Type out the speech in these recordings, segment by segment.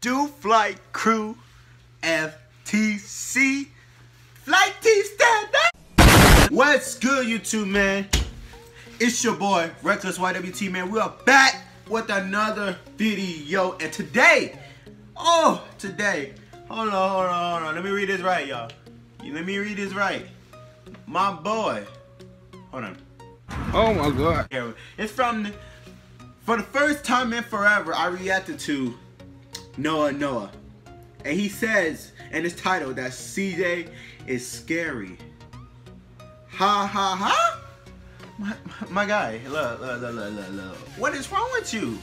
Do Flight Crew FTC Flight Team Stand Up. What's good, YouTube man? It's your boy Wreckless YWT man. We are back with another video, and today, oh, today, hold on, hold on, hold on. Let me read this right, y'all. Let me read this right. My boy, hold on. Oh my god. It's from the, for the first time in forever. I reacted to Noah Noah. And he says in his title that CJ is scary. Ha ha ha! My, my guy, look, look, look, look, look, look. What is wrong with you?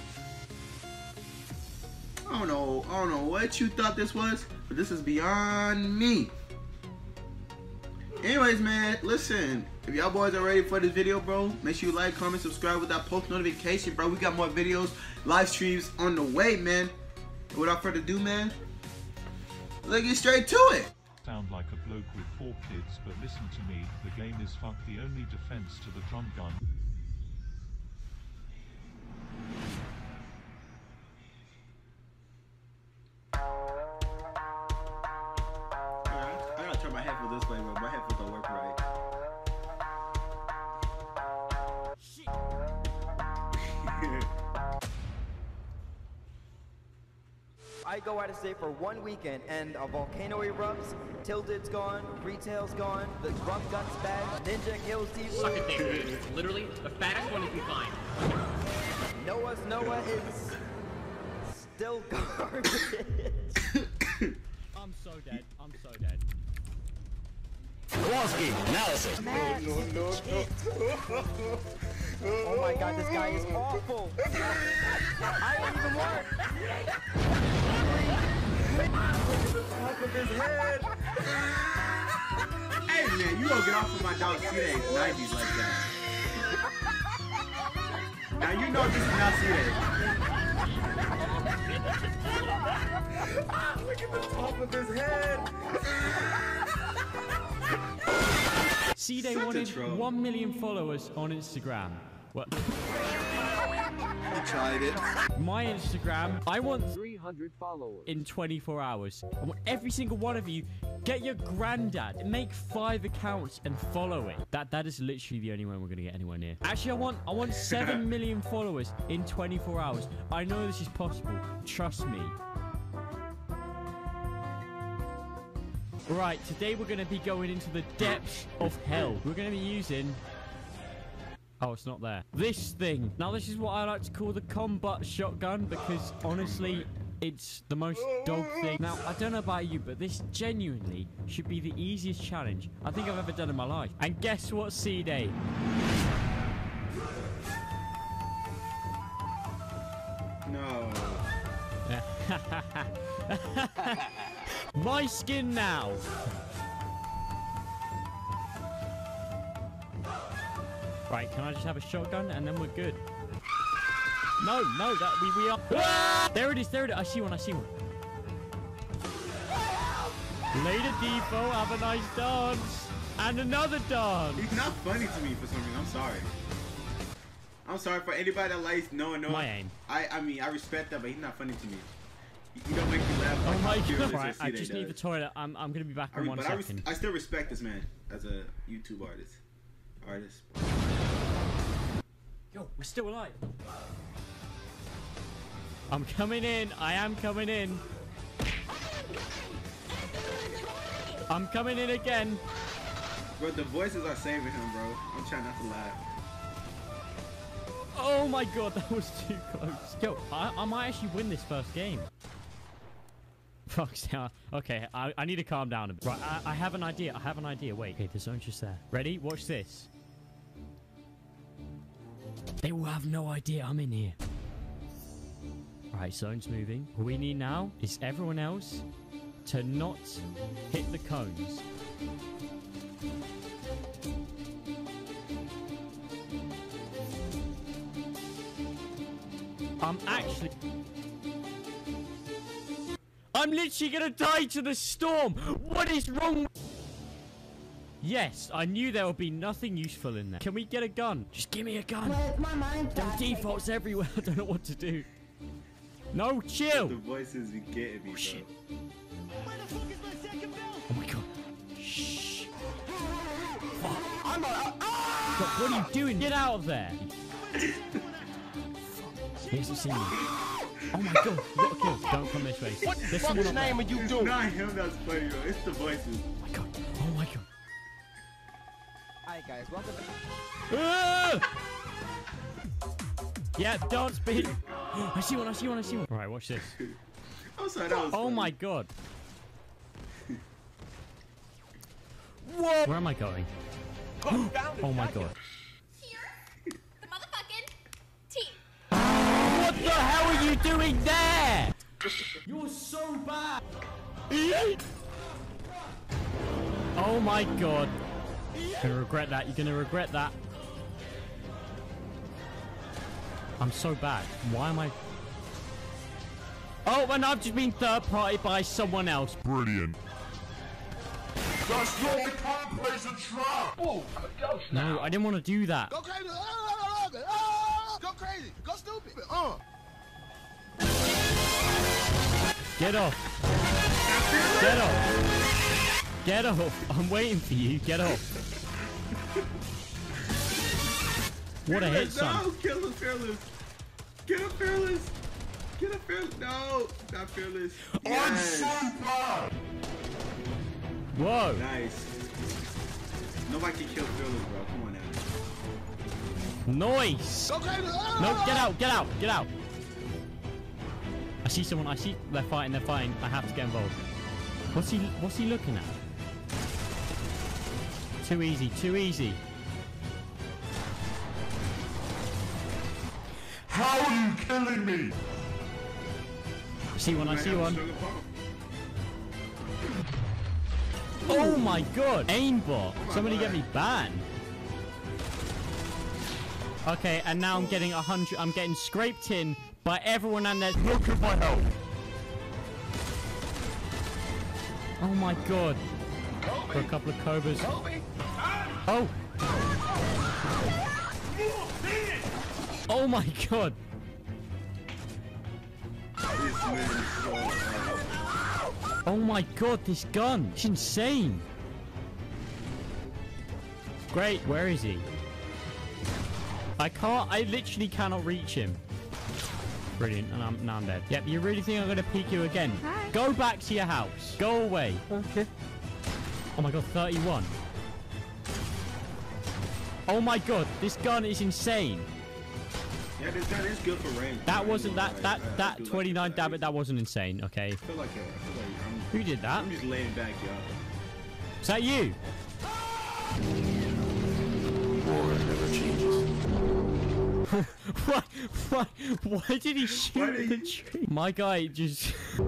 I don't know, I don't know what you thought this was, but this is beyond me. Anyways, man, listen. If y'all boys are ready for this video, bro, make sure you like, comment, subscribe with that post notification, bro. We got more videos, live streams on the way, man. Without further ado, man, let's get straight to it. Sound like a bloke with four kids, but listen to me, the game is fuck the only defense to the drum gun. I go out of state for one weekend and a volcano erupts, Tilted's gone, retail's gone, the drum gun's back, Ninja kills people. Suck it, Dave. It's literally the fattest one you can find. Noah's Noah is still garbage. I'm so dead. I'm so dead. Oh my god, this guy is awful. I don't even work. Look at the top of his head. Hey, man, you gonna get off of my dog Ceeday 90s like that. Now, you know this is not Ceeday. Look at the top of his head. Ceeday Such wanted 1 million followers on Instagram. What? You tried it. My Instagram, I want 300 followers in 24 hours. I want every single one of you, get your granddad, make five accounts and follow it. That That is literally the only way we're going to get anywhere near. Actually, I want, I want 7 million followers in 24 hours. I know this is possible. Trust me. Right, today we're going to be going into the depths of hell. We're going to be using... Oh, it's not there. This thing. Now, this is what I like to call the combat shotgun because, honestly, it's the most dog thing. Now, I don't know about you, but this genuinely should be the easiest challenge I think I've ever done in my life. And guess what, Ceeday? No. My skin now. Right, can I just have a shotgun and then we're good? No, no, that we we are. Ah! There it is, there it is. I see one, I see one. Later, Depot. have a nice dance. And another dance. He's not funny to me for some reason. I'm sorry. I'm sorry for anybody that likes Noah no. My aim. I, I mean, I respect that, but he's not funny to me. He don't make me laugh Oh my god. or Right, I Ceeday just need the toilet. I'm, I'm gonna be back I in re- one but I, res- I still respect this man as a YouTube artist. Artist. Yo, we're still alive. I'm coming in. I am coming in. I'm coming in again. Bro, the voices are saving him, bro. I'm trying not to laugh. Oh my god, that was too close. Yo, I, I might actually win this first game. Now. Okay, I, I need to calm down a bit. Right, I, I have an idea. I have an idea. Wait. Okay, the zone's just there. Ready? Watch this. They will have no idea I'm in here. Right, zone's moving. What we need now is everyone else to not hit the cones. I'm actually... I'm literally gonna die to the storm! What is wrong? Yes, I knew there would be nothing useful in there. Can we get a gun? Just give me a gun. My, my mind's There are back. defaults everywhere. I don't know what to do. No, chill. The voices be getting me, bro. shit. Oh my god. Shh. Fuck. I'm what are you doing? Get out of there. He hasn't seen me. Oh my god, you got a. Don't come this way. What There's someone up there. are you doing? It's not him that's funny, bro. It's the voices. Oh my god. Oh my god. Alright guys, welcome back. Ah! Yeah, dance speed. I see one, I see one, I see one. Alright, watch this. I'm sorry, that was Oh funny. my god. Whoa! Where am I going? oh my god. You doing there? You're so bad. oh my god. You're gonna regret that. You're gonna regret that. I'm so bad. Why am I? Oh, and I've just been third party by someone else. Brilliant. That's not the commonplace and trap! Oh, No, I didn't want to do that. Go crazy. Go crazy. Go stupid. Uh. Get off. Get off. Get off. I'm waiting for you. Get off. What a hit, Fearless, No, son. kill him, fearless. Get him, fearless. Get him, fearless. No, not fearless. I'm Yes. so bad! Whoa. Nice. Nobody can kill fearless, bro. Come on now. Noise. Go crazy. Ah, No, get out. Get out. Get out. I see someone. I see. They're fighting. They're fighting. I have to get involved. What's he? What's he looking at? Too easy. Too easy. How are you killing me? I see one. I see one. Oh my god. Aimbot. Somebody get me banned. Okay, and now I'm getting a hundred. I'm getting scraped in by everyone and their. Look at my health! Oh my god. For a couple of cobras. Oh. Oh my god. This man is so bad. Oh my god, this gun. It's insane. Great, where is he? I can't, I literally cannot reach him. Brilliant, and I'm, now I'm dead. Yep, you really think I'm gonna peek you again? Hi. Go back to your house. Go away. Okay. Oh my god, 31. Oh my god, this gun is insane. Yeah, this gun is good for range. That bro. Wasn't ain't that gonna that I- I that do like 29 that. damn it, that wasn't insane, okay? I feel like, a, I feel like I'm, Who did that? I'm just laying back, y'all. Is that you? why, why, why did he shoot Why at did the tree? My guy just...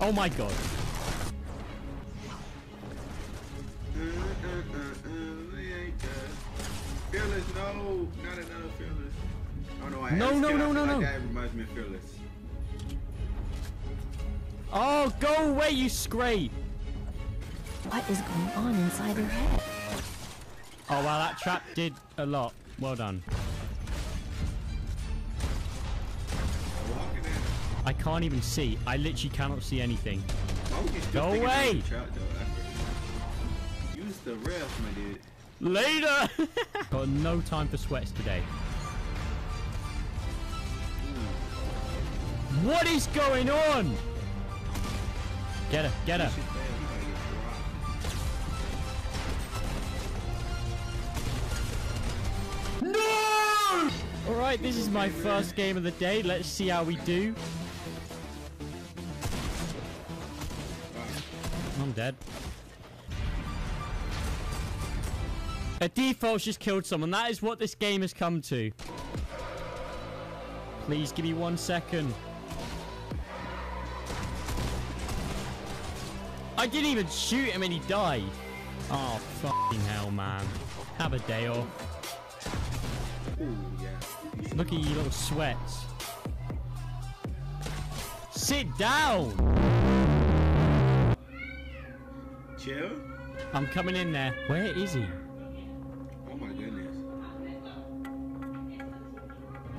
oh my god. We ain't good. Fearless, no, not another fearless. Oh no, I No, had no. I no, feel no, no. That reminds me of fearless. Oh, go away, you scrape! What is going on inside your head? Oh, wow, that trap did a lot. Well done. I can't even see. I literally cannot see anything. Why would you still Go away. a trap, though, after- Use the ref, my dude. Later! Got no time for sweats today. What is going on? Get her, get her. No! Alright, this is my first game of the day. Let's see how we do. I'm dead. A default just killed someone. That is what this game has come to. Please give me one second. I didn't even shoot him and he died. Oh, fucking hell, man. Have a day off. Ooh, yeah. Look at you little sweats. Sit down! Chill? I'm coming in there. Where is he? Oh my goodness.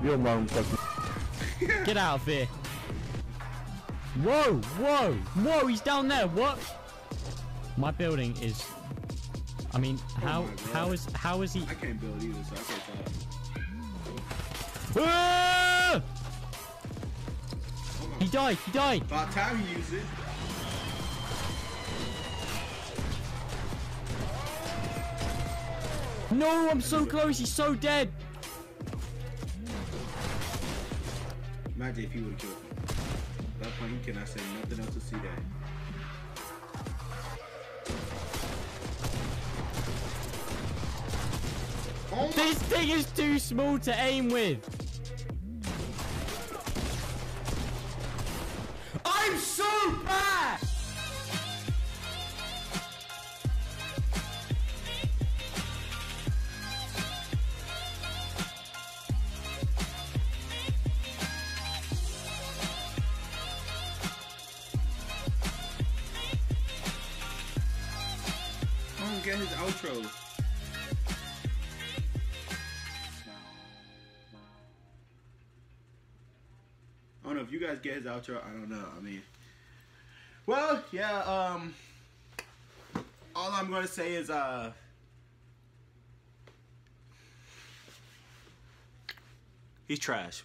Your mom fucking. Get out of here. Whoa, whoa, whoa, he's down there. What? My building is. I mean, oh how Oh how is how is he? I can't build either, so I can't tell. Ah! He died. He died. Time he used it. No, I'm so close. He's so dead. Imagine if he would have killed me. At that point, you cannot say nothing else to see that. Oh This thing is too small to aim with. I'm so bad. Get his outro. You guys get his outro. I don't know. I mean, well, yeah. Um, all I'm gonna say is, uh, he's trash.